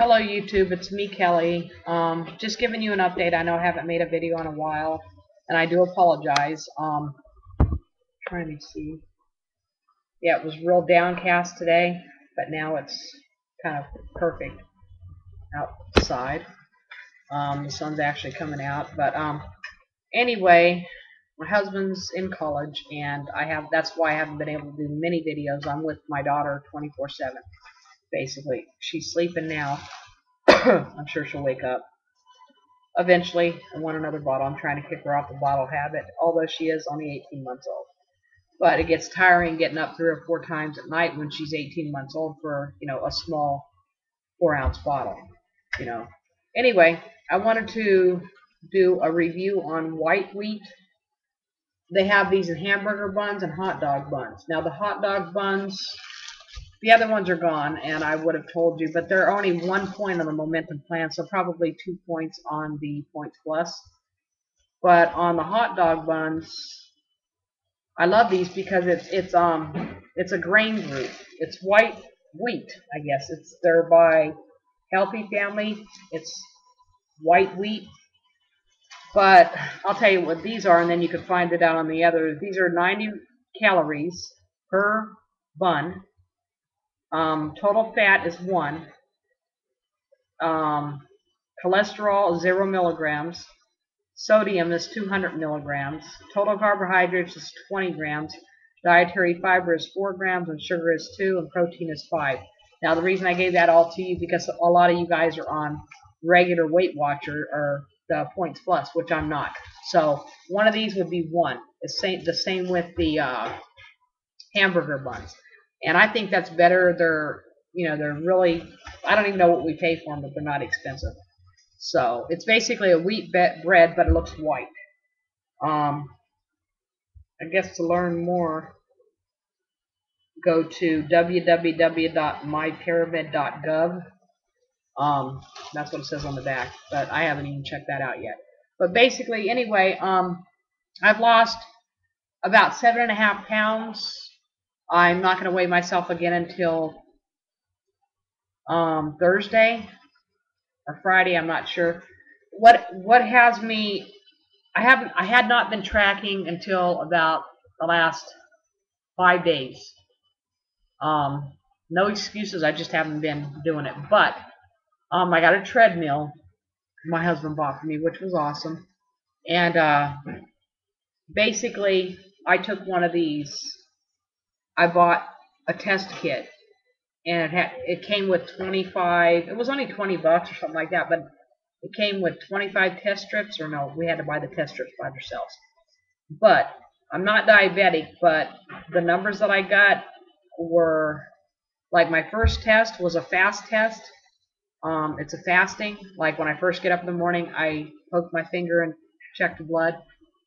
Hello YouTube, it's me Kelly. Um, just giving you an update. I know I haven't made a video in a while, and I do apologize. Um, trying to see. Yeah, it was real downcast today, but now it's kind of perfect outside. Um, the sun's actually coming out, but um, anyway, my husband's in college, and I have that's why I haven't been able to do many videos. I'm with my daughter 24/7 basically. She's sleeping now. I'm sure she'll wake up. Eventually, I want another bottle. I'm trying to kick her off the bottle habit, although she is only 18 months old. But it gets tiring getting up three or four times at night when she's 18 months old for, you know, a small four ounce bottle, you know. Anyway, I wanted to do a review on white wheat. They have these in hamburger buns and hot dog buns. Now, the hot dog buns the other ones are gone, and I would have told you, but they're only one point on the momentum plan, so probably two points on the points plus. But on the hot dog buns, I love these because it's it's um it's a grain group. It's white wheat, I guess. It's they're by Healthy Family. It's white wheat. But I'll tell you what these are, and then you can find it out on the other. These are 90 calories per bun um, total fat is 1. Um, cholesterol, 0 milligrams. Sodium is 200 milligrams. Total carbohydrates is 20 grams. Dietary fiber is 4 grams, and sugar is 2, and protein is 5. Now, the reason I gave that all to you because a lot of you guys are on regular Weight Watcher or the Points Plus, which I'm not. So, one of these would be 1. The same, the same with the uh, hamburger buns and I think that's better. They're you know they're really I don't even know what we pay for them, but they're not expensive. So it's basically a wheat bread, but it looks white. Um, I guess to learn more, go to www.mypyramid.gov. Um, that's what it says on the back, but I haven't even checked that out yet. But basically, anyway, um, I've lost about seven and a half pounds I'm not going to weigh myself again until um, Thursday or Friday. I'm not sure. What what has me? I haven't. I had not been tracking until about the last five days. Um, no excuses. I just haven't been doing it. But um, I got a treadmill my husband bought for me, which was awesome. And uh, basically, I took one of these I bought a test kit, and it had it came with 25. It was only 20 bucks or something like that, but it came with 25 test strips. Or no, we had to buy the test strips by ourselves. But I'm not diabetic, but the numbers that I got were like my first test was a fast test. Um, it's a fasting. Like when I first get up in the morning, I poke my finger and check the blood.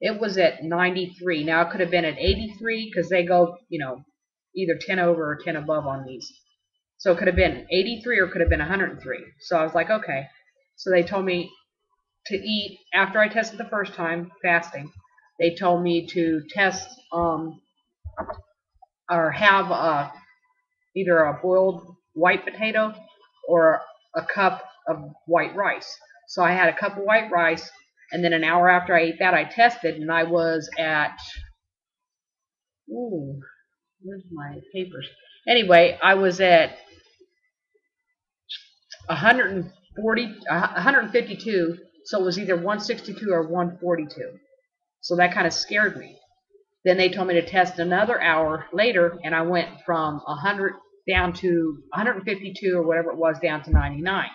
It was at 93. Now it could have been at 83 because they go, you know, either 10 over or 10 above on these. So it could have been 83 or could have been 103. So I was like, okay. So they told me to eat after I tested the first time, fasting. They told me to test um, or have a, either a boiled white potato or a cup of white rice. So I had a cup of white rice, and then an hour after I ate that, I tested, and I was at, ooh, Where's my papers? Anyway, I was at 140, 152, so it was either 162 or 142. So that kind of scared me. Then they told me to test another hour later, and I went from 100 down to 152 or whatever it was down to 99.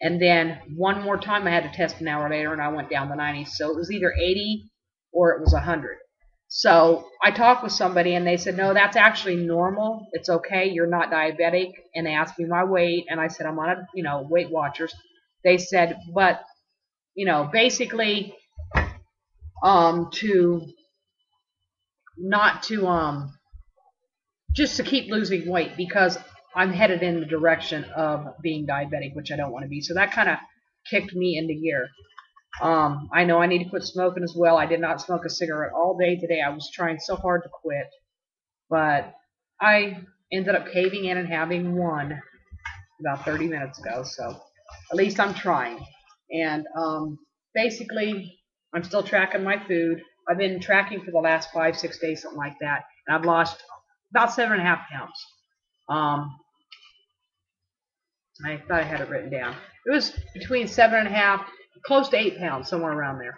And then one more time I had to test an hour later, and I went down to 90. So it was either 80 or it was 100. So I talked with somebody and they said, no, that's actually normal. It's okay. You're not diabetic. And they asked me my weight and I said, I'm on a, you know, Weight Watchers. They said, but, you know, basically, um, to not to, um, just to keep losing weight because I'm headed in the direction of being diabetic, which I don't want to be. So that kind of kicked me into gear. Um, I know I need to quit smoking as well. I did not smoke a cigarette all day today. I was trying so hard to quit, but I ended up caving in and having one. about 30 minutes ago. So at least I'm trying. And um, basically, I'm still tracking my food. I've been tracking for the last five, six days, something like that. And I've lost about seven and a half pounds. Um, I thought I had it written down. It was between seven and a half, close to eight pounds, somewhere around there.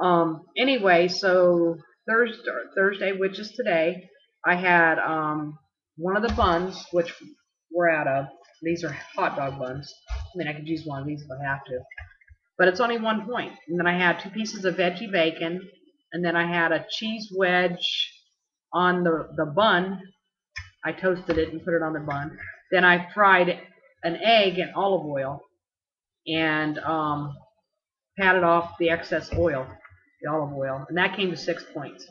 Um, anyway, so Thursday, Thursday, which is today, I had um, one of the buns, which we're out of. These are hot dog buns. I mean, I could use one of these if I have to. But it's only one point. And then I had two pieces of veggie bacon. And then I had a cheese wedge on the, the bun. I toasted it and put it on the bun. Then I fried an egg in olive oil and um, patted off the excess oil, the olive oil. And that came to six points.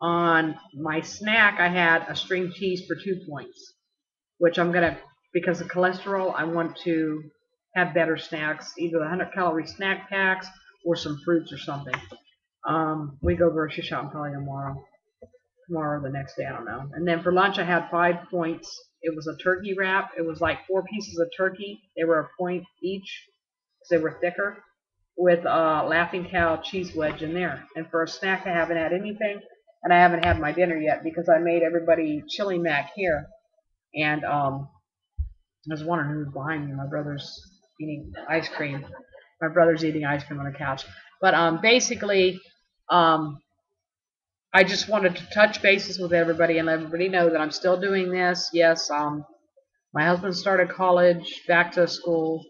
On my snack, I had a string cheese for two points, which I'm going to, because of cholesterol, I want to have better snacks, either the 100 calorie snack packs or some fruits or something. Um, we go grocery shopping probably tomorrow. Tomorrow or the next day, I don't know. And then for lunch, I had five points. It was a turkey wrap. It was like four pieces of turkey. They were a point each because they were thicker with a Laughing Cow cheese wedge in there. And for a snack, I haven't had anything and I haven't had my dinner yet because I made everybody chili mac here. And um, I was wondering who was behind me. My brother's eating ice cream. My brother's eating ice cream on the couch. But um, basically, um, I just wanted to touch bases with everybody and let everybody know that I'm still doing this. Yes, um, my husband started college, back to school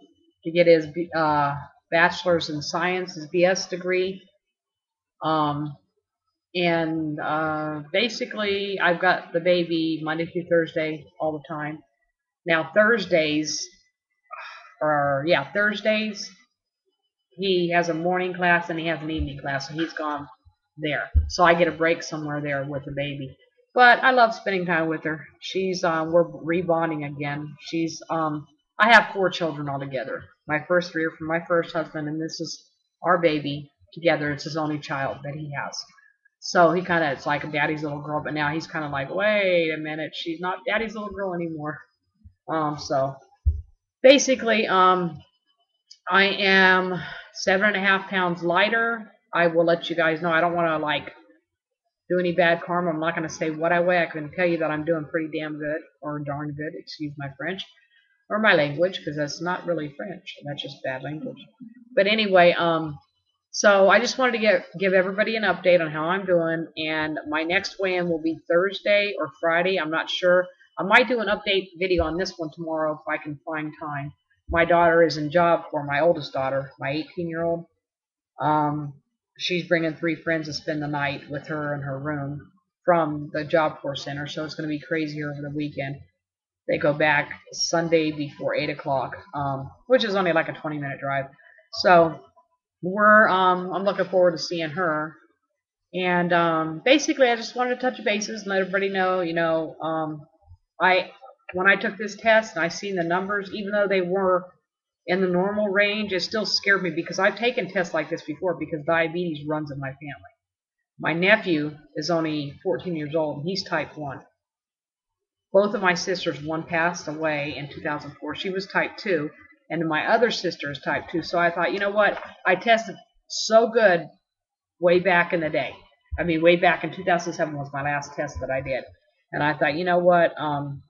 to get his uh, bachelor's in science, his BS degree. Um, and uh, basically I've got the baby Monday through Thursday all the time. Now Thursdays, or yeah Thursdays, he has a morning class and he has an evening class, so he's gone there. So I get a break somewhere there with the baby. But I love spending time with her. She's uh, we're rebonding again. She's um I have four children altogether. My first three are from my first husband, and this is our baby together. It's his only child that he has. So he kind of, it's like a daddy's little girl, but now he's kind of like, wait a minute, she's not daddy's little girl anymore. Um, so basically, um, I am seven and a half pounds lighter. I will let you guys know. I don't want to like do any bad karma. I'm not going to say what I weigh. I can tell you that I'm doing pretty damn good, or darn good, excuse my French, or my language, because that's not really French. That's just bad language. But anyway, um, so I just wanted to get, give everybody an update on how I'm doing, and my next weigh-in will be Thursday or Friday. I'm not sure. I might do an update video on this one tomorrow if I can find time. My daughter is in Job Corps my oldest daughter, my 18-year-old. Um, she's bringing three friends to spend the night with her in her room from the job corps center, so it's going to be crazy over the weekend. They go back Sunday before 8 o'clock, um, which is only like a 20-minute drive. So we're um, I'm looking forward to seeing her. And um, basically, I just wanted to touch bases and let everybody know, you know, um, I when I took this test and I seen the numbers, even though they were in the normal range, it still scared me because I've taken tests like this before because diabetes runs in my family. My nephew is only 14 years old and he's type 1. Both of my sisters, one passed away in 2004. She was type 2 and my other sister is type 2. So I thought, you know what? I tested so good way back in the day. I mean, way back in 2007 was my last test that I did. And I thought, you know what? Um,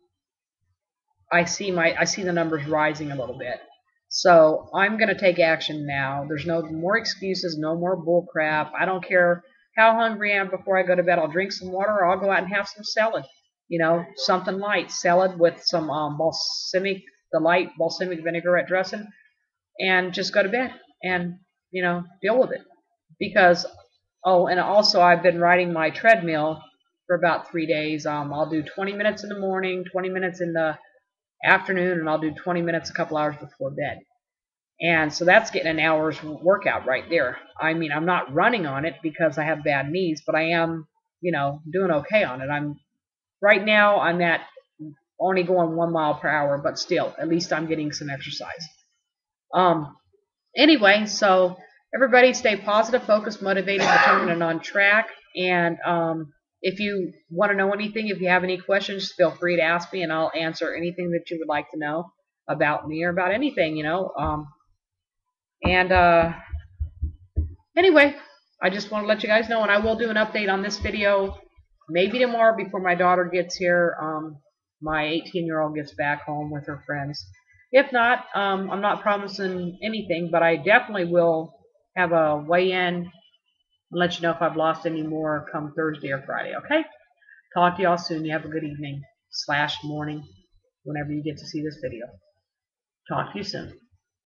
I see my I see the numbers rising a little bit. So I'm going to take action now. There's no more excuses, no more bull crap. I don't care how hungry I am before I go to bed. I'll drink some water or I'll go out and have some salad. You know, something light. Salad with some um, balsamic the light balsamic vinaigrette dressing and just go to bed and, you know, deal with it. Because, oh, and also I've been riding my treadmill for about three days. Um, I'll do 20 minutes in the morning, 20 minutes in the afternoon, and I'll do 20 minutes a couple hours before bed. And so that's getting an hour's workout right there. I mean, I'm not running on it because I have bad knees, but I am, you know, doing okay on it. I'm right now I'm at only going one mile per hour, but still, at least I'm getting some exercise. Um, anyway, so everybody stay positive, focused, motivated, determined, and on track. And um, if you want to know anything, if you have any questions, feel free to ask me, and I'll answer anything that you would like to know about me or about anything, you know. Um, and uh, anyway, I just want to let you guys know, and I will do an update on this video maybe tomorrow before my daughter gets here. Um, my 18-year-old gets back home with her friends. If not, um, I'm not promising anything, but I definitely will have a weigh-in and let you know if I've lost any more come Thursday or Friday, okay? Talk to y'all soon. You have a good evening slash morning whenever you get to see this video. Talk to you soon.